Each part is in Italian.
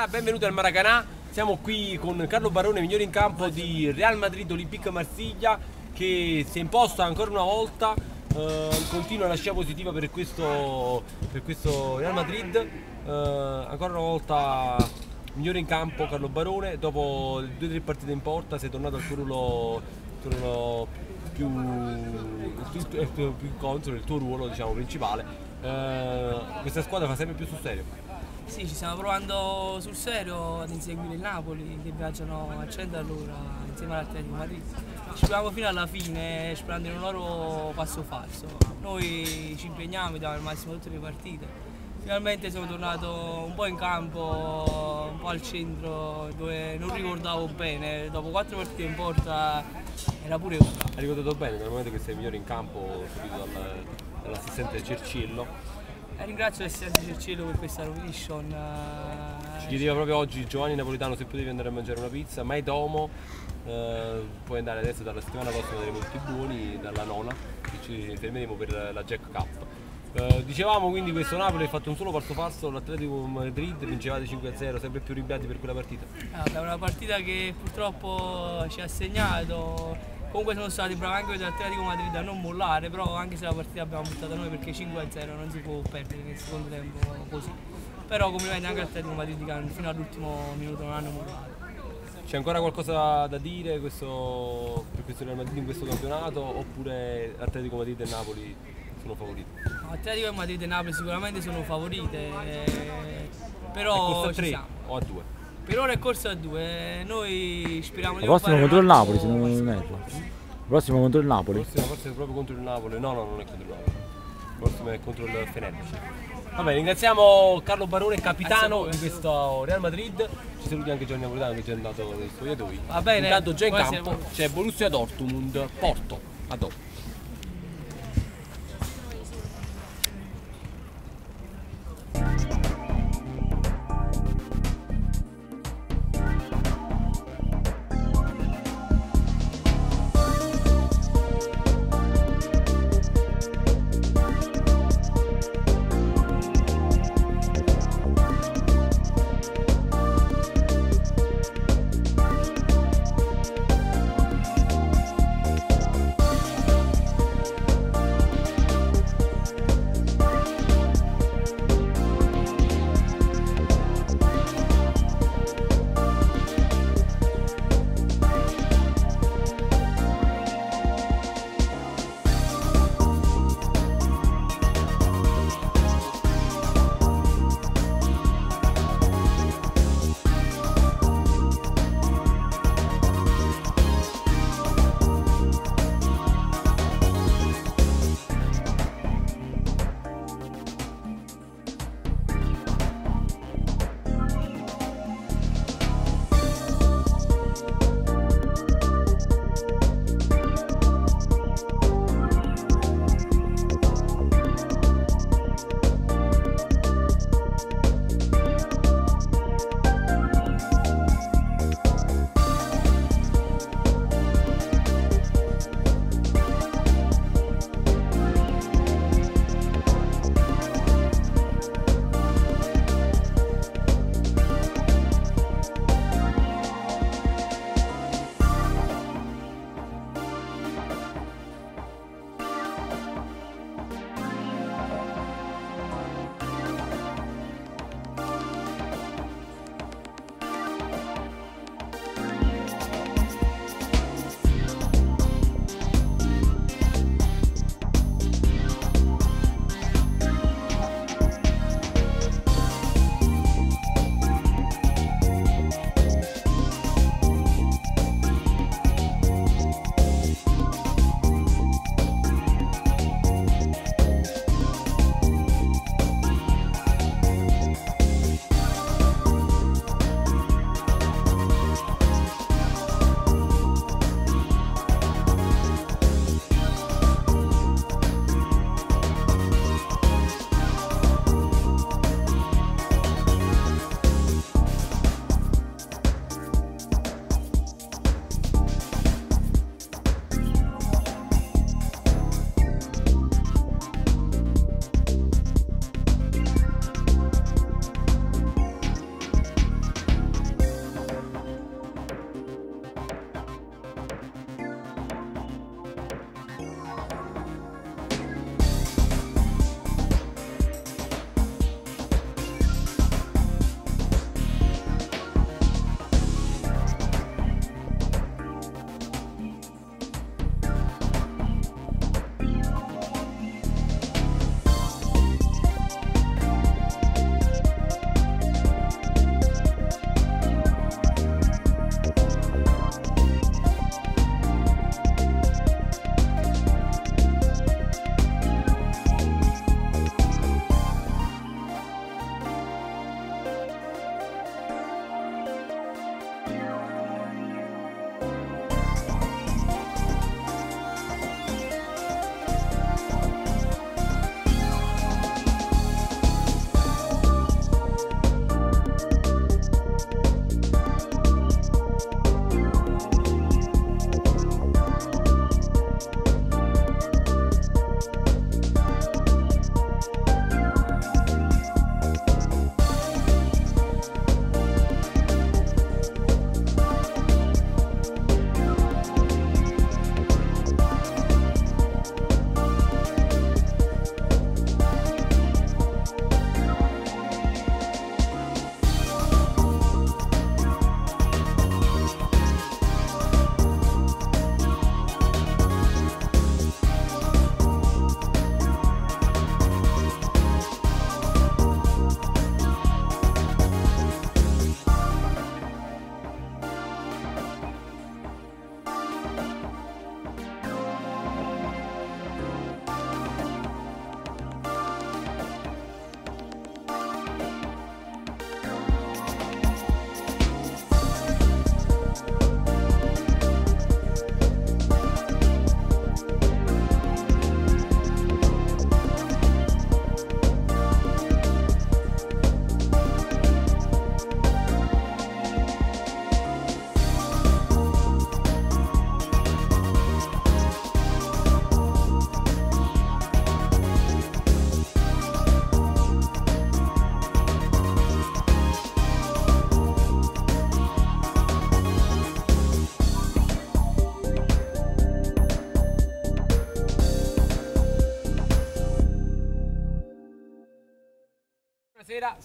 buonasera, benvenuti al Maracanà. Siamo qui con Carlo Barone, migliore in campo di Real Madrid Olympique Marsiglia, che si è imposta ancora una volta. eh, continua la scia positiva per questo, per questo Real Madrid. Eh, ancora una volta migliore in campo Carlo Barone. Dopo due o tre partite in porta, sei tornato al tuo ruolo più, più, più, più consono, il tuo ruolo diciamo, principale. Eh, questa squadra fa sempre più sul serio. Sì, ci stiamo provando sul serio ad inseguire il Napoli che viaggiano a 100 all'ora insieme all'Atletico Madrid. Ci proviamo fino alla fine sperando in un loro passo falso. Noi ci impegniamo, diamo il massimo tutte le partite. Finalmente siamo tornati un po' in campo, un po' al centro dove non ricordavo bene. Dopo quattro partite in porta era pure una. Hai ricordato bene, nel momento che sei migliore in campo, subito dal- dall'assistente Cercillo. Ringrazio l'assistente Cerciello per questa. Ci eh, chiedeva proprio oggi Giovanni Napolitano se potevi andare a mangiare una pizza, mai Tomo, eh, puoi andare adesso dalla settimana prossima vedremo tutti buoni, dalla nona, che ci fermeremo per la Jack Cup. Eh, dicevamo quindi questo Napoli ha fatto un solo passo falso, l'Atletico Madrid vincevate 5-0, sempre più arrabbiati per quella partita. È una partita che purtroppo ci ha segnato. Comunque sono stati bravi anche l'Atletico Madrid a non mollare, però anche se la partita l'abbiamo buttata noi perché 5-0 non si può perdere nel secondo tempo così. Però complimenti anche all'Atletico Madrid che fino all'ultimo minuto non hanno mollato. C'è ancora qualcosa da dire questo- per questo Real Madrid in questo campionato oppure Atletico Madrid e Napoli sono favoriti? Atletico e Madrid e Napoli sicuramente sono favorite, eh, però a ci 3 siamo. o a 2? Per ora è corsa a due, noi speriamo La di non prossima fare contro il Napoli, se non passo- erro. La prossima contro il Napoli. Forse, forse è proprio contro il Napoli. No, no, non è contro il Napoli. Forse è contro il Fenerbahce. Vabbè, ringraziamo Carlo Barone, capitano di questo Real Madrid. Ci saluti anche Gianni Napolitano che è già andato nei spogliatoi. Va bene, Intanto già in campo c'è Borussia Dortmund, Porto. A dopo.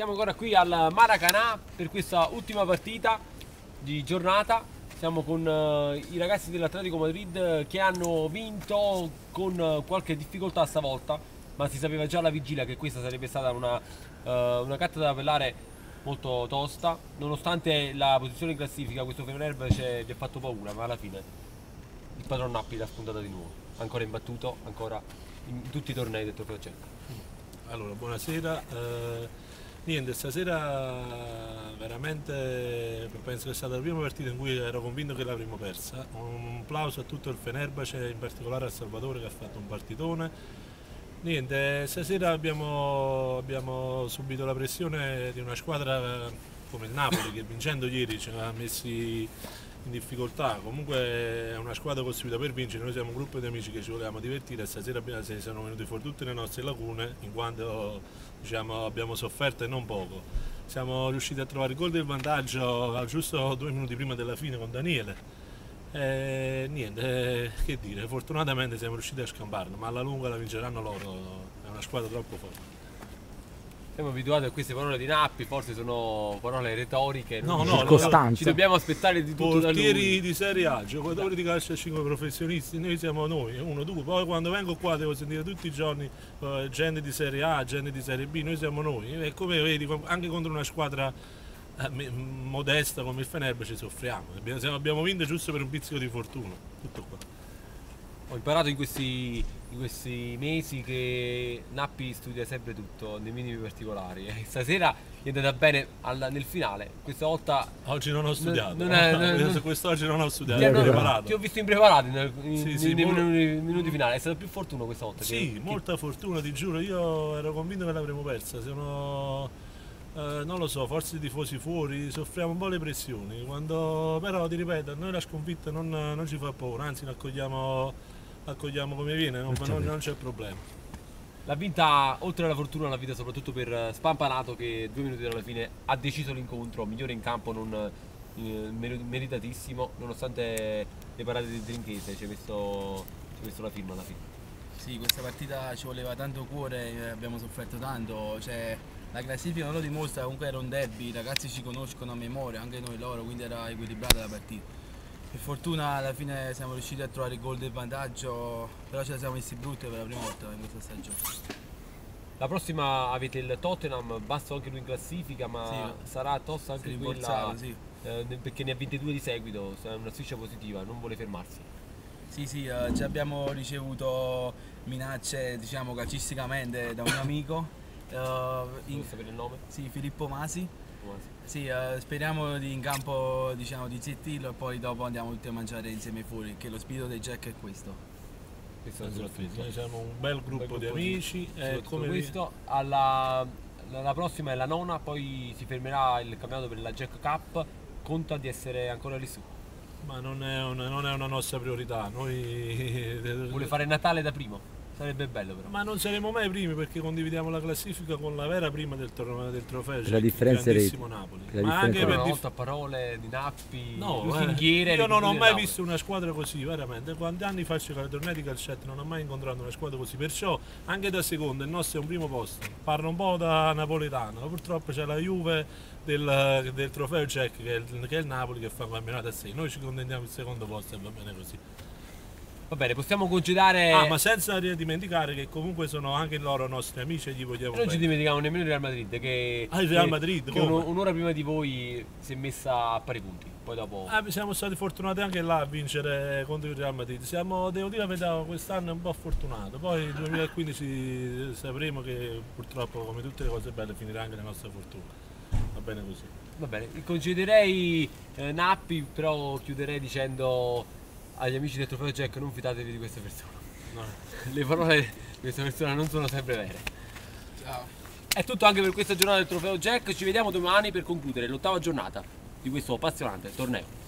Siamo ancora qui al Maracanã per questa ultima partita di giornata. Siamo con eh, i ragazzi dell'Atletico Madrid che hanno vinto con eh, qualche difficoltà stavolta, ma si sapeva già alla vigilia che questa sarebbe stata una, eh, una gatta da pelare molto tosta. Nonostante la posizione in classifica, questo Fenerbahce gli ha fatto paura, ma alla fine il padron Nappi l'ha spuntata di nuovo. Ancora imbattuto, ancora in tutti i tornei del trofeo cecco. Allora, buonasera. Eh, niente, stasera veramente penso che è stata la prima partita in cui ero convinto che l'avremmo persa. Un applauso a tutto il Fenerbahce, in particolare a Salvatore che ha fatto un partitone. Niente, stasera abbiamo, abbiamo subito la pressione di una squadra come il Napoli che vincendo ieri ci ha messi in difficoltà, comunque è una squadra costruita per vincere, noi siamo un gruppo di amici che ci volevamo divertire e stasera se sono venuti fuori tutte le nostre lacune in quanto diciamo, abbiamo sofferto e non poco. Siamo riusciti a trovare il gol del vantaggio giusto due minuti prima della fine con Daniele. E niente, che dire, fortunatamente siamo riusciti a scamparlo, ma alla lunga la vinceranno loro, è una squadra troppo forte. Siamo abituati a queste parole di Nappi, forse sono parole retoriche. No, non- no, Circostanza. Ci dobbiamo aspettare di tutto da Portieri lui. di Serie A, giocatori di calcio a 5 professionisti, noi siamo noi, uno, due, poi quando vengo qua devo sentire tutti i giorni eh, gente di Serie A, gente di Serie B, noi siamo noi e come vedi anche contro una squadra eh, modesta come il Fenerbahce soffriamo, abbiamo vinto giusto per un pizzico di fortuna, tutto qua. Ho imparato in questi, in questi mesi che Nappi studia sempre tutto, nei minimi particolari. E stasera è andata bene al- nel finale. Questa volta Oggi non ho studiato, non è- non- non- quest'oggi non ho studiato, ti, preparato. ti ho visto impreparato in- in- Sì, nei, sì, nei molto- minuti, finali. È stato più fortuno questa volta. Sì, che- molta fortuna, ti giuro, io ero convinto che l'avremmo persa, sono, eh, non lo so, forse i tifosi fuori, soffriamo un po' le pressioni, quando, però ti ripeto, a noi la sconfitta non, non ci fa paura, anzi l'accogliamo, l'accogliamo come viene, non, non- non c'è problema. L'ha vinta, oltre alla fortuna, l'ha vinta soprattutto per eh, Spampanato che due minuti dalla fine ha deciso l'incontro, migliore in campo, non eh, mer- meritatissimo, nonostante le parate di Trinchese, ci ha messo, ci ha messo la firma alla fine. Sì, questa partita ci voleva tanto cuore, eh, abbiamo sofferto tanto, cioè, la classifica non lo dimostra, comunque era un derby, i ragazzi ci conoscono a memoria, anche noi loro, quindi era equilibrata la partita. Per fortuna alla fine siamo riusciti a trovare il gol del vantaggio, però ce la siamo messi brutte per la prima volta in questa stagione. La prossima avete il Tottenham, basso anche lui in classifica, ma Sì. sarà tosta anche quella sì. eh, perché ne ha vinte due di seguito, è una striscia positiva, non vuole fermarsi. Sì, sì, eh, già abbiamo ricevuto minacce, diciamo, calcisticamente da un amico. eh, in- Vuoi sapere il nome? sì, Filippo Masi. Sì, eh, speriamo di in campo diciamo, di zittirlo e poi dopo andiamo tutti a mangiare insieme fuori, che lo spirito dei Jack è questo. Questo è soprattutto. Noi siamo un bel gruppo di gruppo amici e Soprattutto come questo, alla, la, la prossima è la nona, poi si fermerà il campionato per la Jack Cup, conta di essere ancora lì su. ma non è, una, non è una nostra priorità, noi Vuole fare Natale da primo, sarebbe bello però. Ma non saremo mai primi perché condividiamo la classifica con la vera prima del, tro- del trofeo. la cioè il differenza grandissimo Napoli. la Ma anche differenza per dif- parole di Nappi, No, eh, lusinghiere. io non ho mai Napoli. visto una squadra così, veramente. Quanti anni faccio i tornei di calcetto non ho mai incontrato una squadra così. Perciò anche da secondo il nostro è un primo posto. Parlo un po' da napoletano. Purtroppo c'è la Juve del, del trofeo Jack che è, il, che è il Napoli che fa un campionato a 6. Noi ci contentiamo il secondo posto e va bene così. Va bene, possiamo concedere... Ah, ma senza dimenticare che comunque sono anche loro nostri amici e gli vogliamo non ci bene. dimentichiamo nemmeno il Real Madrid che, Ah, il Real Madrid, che un'ora prima di voi si è messa a pari punti. Poi dopo... Ah, siamo stati fortunati anche là a vincere contro il Real Madrid. Siamo, devo dire la verità, quest'anno è un po' fortunato. Poi nel 2015 sapremo che purtroppo, come tutte le cose belle, finirà anche la nostra fortuna. Va bene così. Va bene, concederei eh, Nappi, però chiuderei dicendo agli amici del trofeo Jack non fidatevi di questa persona. No. Le parole di questa persona non sono sempre vere. Ciao. È tutto anche per questa giornata del trofeo Jack, ci vediamo domani per concludere l'ottava giornata di questo appassionante torneo.